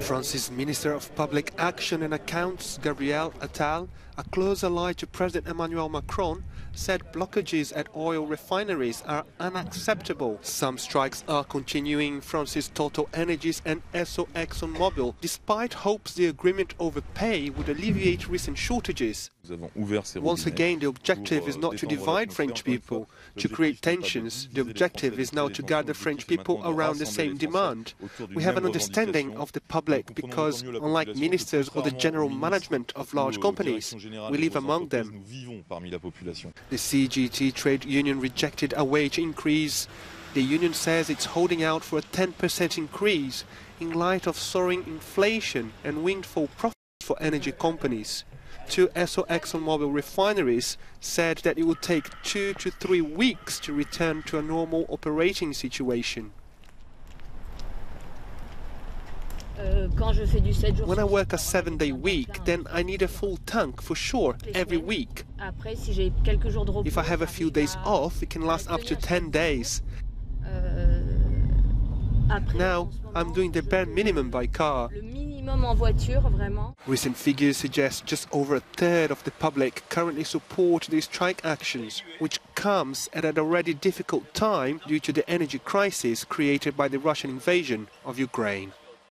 France's Minister of Public Action and Accounts, Gabriel Attal, a close ally to President Emmanuel Macron, said blockages at oil refineries are unacceptable. Some strikes are continuing France's Total Energies and Esso ExxonMobil, despite hopes the agreement over pay would alleviate recent shortages. Once again, the objective is not to divide French people, to create tensions. The objective is now to gather French people around the same demand. We have an understanding of the public because, unlike ministers or the general management of large companies, we live among them. The CGT trade union rejected a wage increase. The union says it's holding out for a 10% increase in light of soaring inflation and windfall profits for energy companies. Two Esso ExxonMobil refineries said that it would take two to three weeks to return to a normal operating situation. When I work a seven day week, then I need a full tank for sure every week. If I have a few days off, it can last up to 10 days. Now, I'm doing the bare minimum by car. Recent figures suggest just over a third of the public currently support these strike actions, which comes at an already difficult time due to the energy crisis created by the Russian invasion of Ukraine.